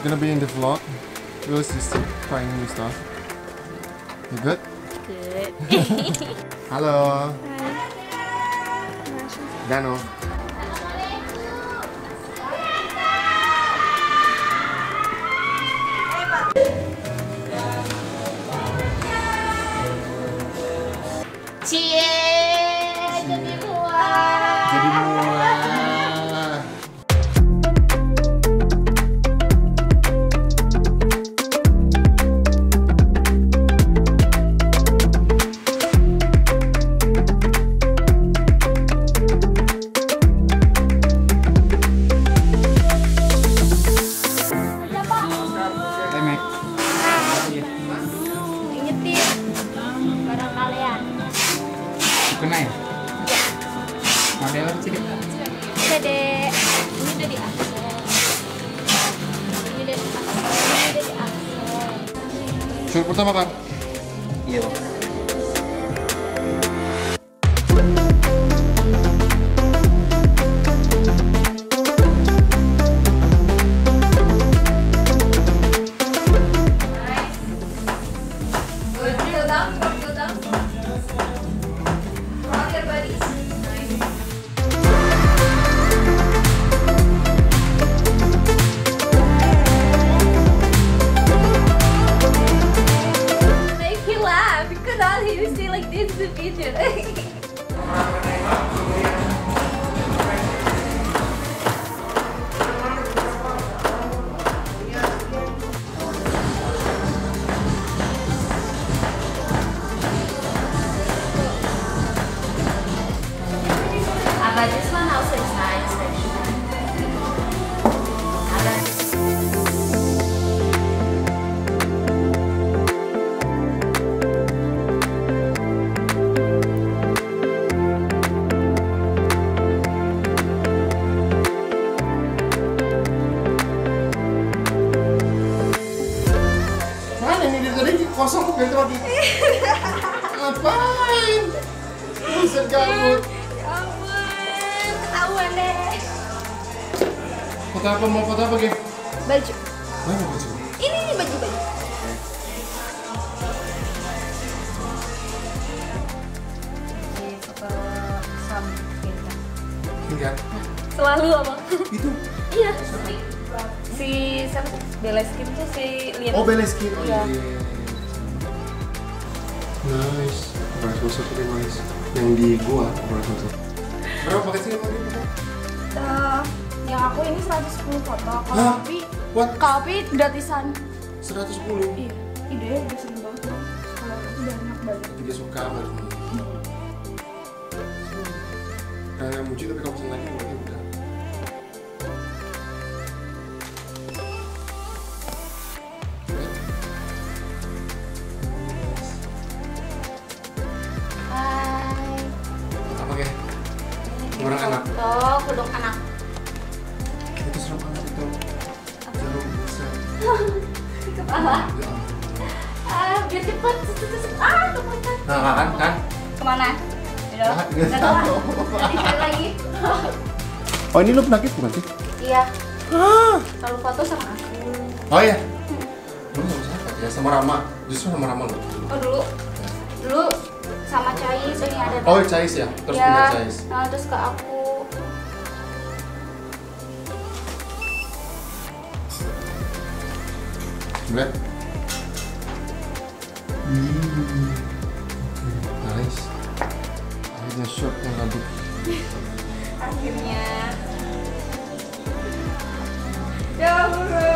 It's gonna be in the vlog. We'll just trying new stuff. You good? Good. Halo, Dano. Cie, Kena ya? Model apa sih? Deh. Ini di akses. Ini di akses. Ini di akses. Shoot pertama kan? Iya, Bang. sa video. but this one also is nice. Tadi kosong dari tadi? Ngapain? Buset gabut. Ya ampun, ketahuan deh. Foto apa mau foto apa, Ge? Baju. Mana baju? Ini nih baju baju. foto? Selalu apa? Itu. Iya. Si siapa tuh? Bella Skin tuh si lihat. Oh, Beleskin. Oh iya. Iya. Nice. Beras bosok itu nice. Yang di gua beras bosok. Berapa pakai sih lagi? Eh, yang aku ini 110 foto. Kalau? Kopi, What? kopi gratisan. 110. Iya. Ide udah sering banget. Bang. Kalau aku banyak banget. Juga suka baru. Kayak muji tapi kalau pesen lagi udah. Foto kudung anak. Itu serem banget itu. Jarum bisa. Kepala. Ah, biar cepet. Cepet, cepet. Ah, temukan. Nah, kan, kan? Ke mana? Udah. Ah, tahu. Nanti cari lagi. Oh ini lu penakit bukan sih? Iya. Selalu foto sama aku. Oh iya. Dulu sama siapa ya? Sama Rama. Justru sama Rama lu. Oh dulu. Dulu sama Cais ini ada. Oh Cais ya? Terus ya, pindah Cais. Nah, terus ke aku. Right? Mm. Nice. Akhirnya short yang rambut. Akhirnya. Ya, bro.